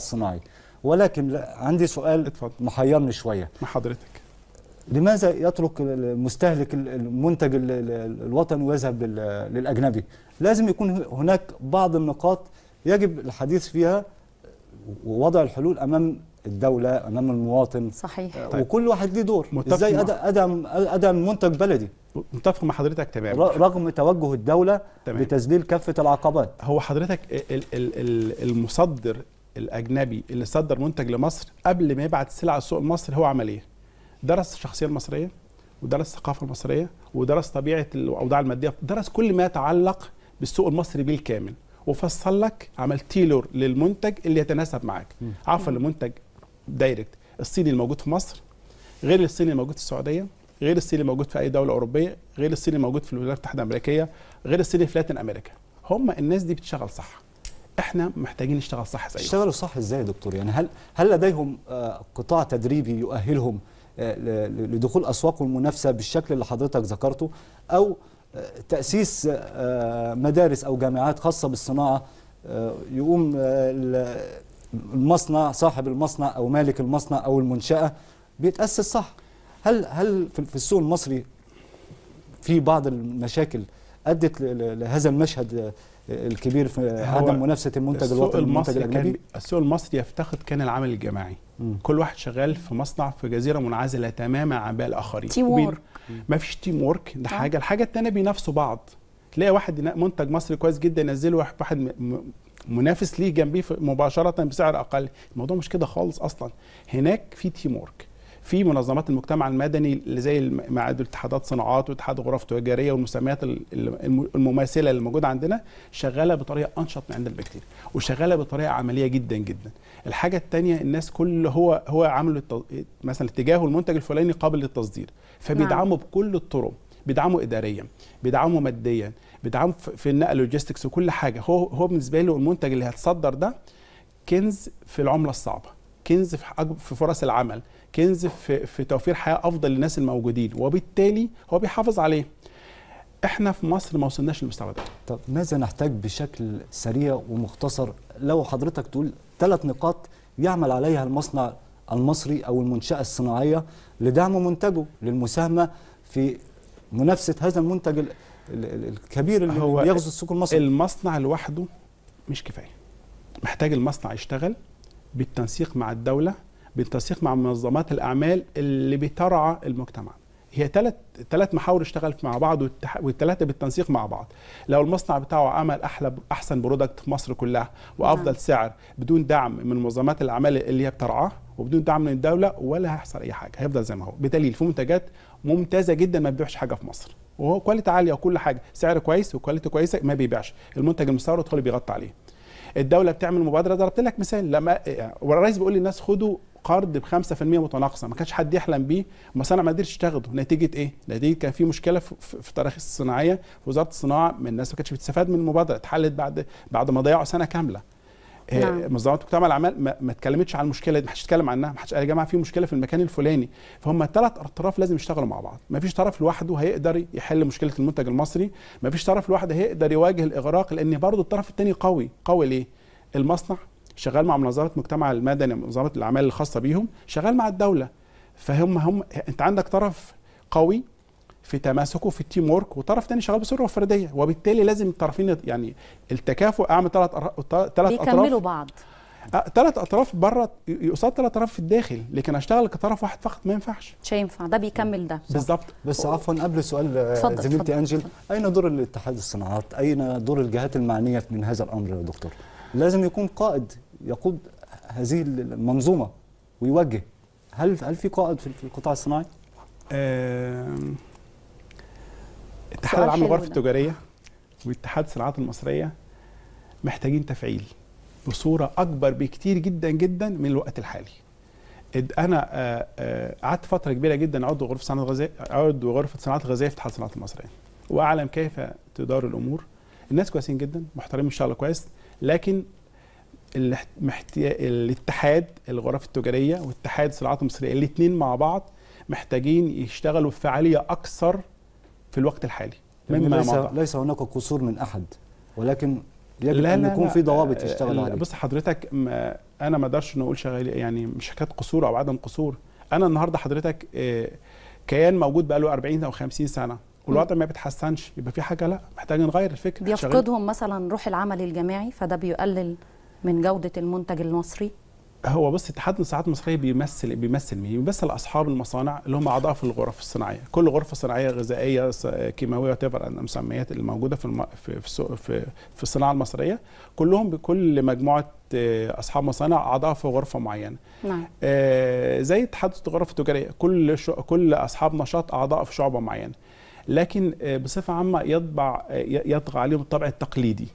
الصناعي. ولكن عندي سؤال اتفضل. محيرني شوية. مع حضرتك. لماذا يترك المستهلك المنتج ال- ال- الوطني ويذهب لل- للأجنبي؟ لازم يكون هناك بعض النقاط يجب الحديث فيها ووضع الحلول أمام الدولة أمام المواطن. صحيح. طيب. وكل واحد ليه دور. متفق إزاي مع- أد- ادعم ادعم منتج بلدي. متفق مع حضرتك تماما. رغم توجه الدولة تمام. بتذليل كافة العقبات. هو حضرتك ال- ال- ال- المصدر الأجنبي اللي صدر منتج لمصر قبل ما يبعت السلعه السوق المصري هو عمل إيه؟ درس الشخصية المصرية ودرس الثقافة المصرية ودرس طبيعة الاوضاع المادية درس كل ما يتعلق بالسوق المصري بالكامل وفصل لك عمل tailor للمنتج اللي يتناسب معاك. عفوا لمنتج direct. الصيني الموجود في مصر غير الصيني الموجود في السعودية غير الصيني الموجود في أي دولة أوروبية غير الصيني الموجود في الولايات المتحدة الأمريكية غير الصيني في لاتين أمريكا. هم الناس دي بتشتغل صح. إحنا محتاجين نشتغل صح زيهم اشتغلوا صح إزاي يا دكتور؟ يعني هل هل لديهم آه، قطاع تدريبي يؤهلهم آه، لدخول أسواق المنافسة بالشكل اللي حضرتك ذكرته؟ أو آه، تأسيس مدارس أو جامعات خاصة بالصناعة يقوم ال- المصنع صاحب المصنع أو مالك المصنع أو المنشأة بيتأسس صح. هل هل في السوق المصري في بعض المشاكل أدت لهذا المشهد الكبير في عدم منافسة المنتج السوق الوطني المصري الأجنبي. السوق المصري يفتقد كان العمل الجماعي. مم. كل واحد شغال في مصنع في جزيرة منعزلة تماما عن باقي الآخرين. teamwork ما فيش teamwork ده. حاجة الحاجة الثانية بينافسوا بعض. تلاقي واحد منتج مصري كويس جدا ينزله واحد منافس ليه جنبيه مباشرة بسعر أقل. الموضوع مش كده خالص أصلا. هناك في teamwork في منظمات المجتمع المدني اللي زي معاد اتحادات صناعات واتحاد غرف تجارية والمسميات ال- الم- المماثلة اللي موجودة عندنا شغالة بطريقة أنشط من عندنا بكتير وشغالة بطريقة عملية جدا جدا. الحاجة الثانية الناس كل هو هو عامل مثلا اتجاهه المنتج الفلاني قابل للتصدير. فبيدعمه بكل الطرق. بيدعمه اداريا بيدعمه ماديا بيدعمه في النقل logistics وكل حاجة. هو هو بالنسبة له المنتج اللي هتصدر ده كنز في العملة الصعبة كنز في فرص العمل. كنز في في توفير حياة أفضل للناس الموجودين وبالتالي هو بيحافظ عليه. إحنا في مصر ما وصلناش للمستوى ده. طب ماذا نحتاج بشكل سريع ومختصر؟ لو حضرتك تقول ثلاث نقاط يعمل عليها المصنع المصري أو المنشأة الصناعية لدعم منتجه للمساهمة في منافسة هذا المنتج ال- ال- ال- الكبير اللي هو بيغزو السوق المصري. المصنع لوحده مش كفاية. محتاج المصنع يشتغل بالتنسيق مع الدولة بالتنسيق مع منظمات الأعمال اللي بترعى المجتمع. هي ثلاث ثلاث محاور اشتغل مع بعض والثلاثه بالتنسيق مع بعض. لو المصنع بتاعه عمل أحلى أحسن product في مصر كلها وأفضل نعم. سعر بدون دعم من منظمات الأعمال اللي هي بترعاه وبدون دعم من الدولة ولا هيحصل أي حاجة. هيفضل زي ما هو. بدليل في منتجات ممتازة جدا ما بتبيعش حاجة في مصر. وهو quality عالية وكل حاجة. سعر كويس و quality كويسة ما بيبيعش. المنتج المستورد هو اللي بيغطي عليه. الدولة بتعمل مبادرة. ضربت لك مثال. لما والرئيس بيقول للناس خدوا قرض ب 5% متناقصة. ما كانش حد يحلم بيه المصانع ما قدرتش تاخده نتيجة إيه؟ نتيجة كان في مشكلة في, في, في تراخيص الصناعية في وزارة الصناعة من الناس ما كانتش بتستفاد من المبادرة. اتحلت بعد بعد ما ضيعوا سنة كاملة. آه، نعم. منظمات مجتمع الأعمال ما, ما اتكلمتش عن المشكلة دي ما حدش اتكلم عنها. ما حدش قال يا جماعة في مشكلة في المكان الفلاني. فهم ثلاث أطراف لازم يشتغلوا مع بعض. ما فيش طرف لوحده هيقدر يحل مشكلة المنتج المصري. ما فيش طرف لوحده هيقدر يواجه الإغراق لأن برضه الطرف الثاني قوي. قوي ليه؟ المصنع. شغال مع منظمات المجتمع المدني منظمات الأعمال الخاصة بيهم شغال مع الدولة. فهم هم انت عندك طرف قوي في تماسكه في ال teamwork وطرف تاني شغال بصوره فرديه وبالتالي لازم الطرفين يعني التكافؤ اعمل ثلاث ثلاث بيكملوا اطراف بعض ثلاث أطراف بره قصاد ثلاث أطراف في الداخل. لكن أشتغل كطرف واحد فقط ما ينفعش. مش هينفع. ده بيكمل ده. بالظبط. بس عفوا قبل سؤال آه، زميلتي أنجل. أين دور الاتحاد الصناعات؟ أين دور الجهات المعنية من هذا الأمر يا دكتور؟ لازم يكون قائد يقود هذه المنظومة ويوجه. هل هل في قائد في في القطاع الصناعي؟ آم، اتحاد العام للغرف. التجارية واتحاد الصناعات المصرية محتاجين تفعيل بصورة أكبر بكتير جدا جدا من الوقت الحالي. اد- أنا آه، آه، قعدت فترة كبيرة جدا عضو غرفه صناعة الغذاء عضو غرفة صناعه الغذائيه في اتحاد الصناعات المصرية. وأعلم كيف تدار الأمور. الناس كويسين جدا محترمين الشغل كويس لكن الاحت- محتيا- الاتحاد الغرف التجارية واتحاد الصناعات المصريه الاثنين مع بعض محتاجين يشتغلوا بفعاليه أكثر في الوقت الحالي. مما ليس مضى. ليس هناك قصور من أحد ولكن يجب لا أن يكون في ضوابط يشتغل لا، عليها. بص حضرتك ما أنا ما أقدرش نقول شغال يعني مش حكاية قصور أو عدم قصور. أنا النهارده حضرتك آه، كيان موجود بقاله 40 أو 50 سنة والوضع ما بيتحسنش. يبقى في حاجة؟ لا محتاج نغير الفكر شغال- بيفقدهم مثلا روح العمل الجماعي فده بيقلل من جودة المنتج المصري؟ هو بص اتحاد الصناعات المصرية بيمثل بيمثل مين؟ بيمثل أصحاب المصانع اللي هم أعضاء في الغرف الصناعية، كل غرفة صناعية غذائية كيماوية تبر المسميات اللي موجودة في الم... في في, في الصناعة المصرية. كلهم بكل مجموعة آه، أصحاب مصانع أعضاء في غرفة معينة. نعم. آه، زي اتحاد الغرف التجارية. كل شو كل أصحاب نشاط أعضاء في شعبة معينة. لكن آه، بصفة عامة يطبع يطغى عليهم الطبع التقليدي.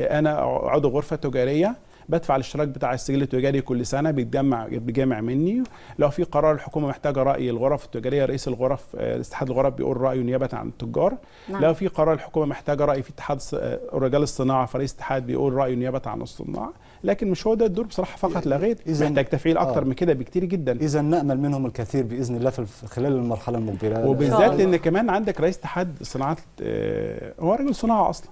آه، أنا عضو غرفة تجارية. بدفع الاشتراك بتاع السجل التجاري كل سنة بيتجمع بيجمع مني. لو في قرار الحكومة محتاجة رأي الغرف التجارية رئيس الغرف آه، اتحاد الغرف بيقول رأيه نيابة عن التجار. نعم. لو في قرار الحكومة محتاجة رأي في اتحاد آه، رجال الصناعة فرئيس اتحاد بيقول رأيه نيابة عن الصناع لكن مش هو ده الدور بصراحة فقط لا غير. محتاج تفعيل أكتر آه. من كده بكتير جدا. اذا نأمل منهم الكثير بإذن الله في خلال المرحلة المقبلة. وبالذات. إن كمان عندك رئيس اتحاد صناعات آه، هو راجل صناعة أصلا.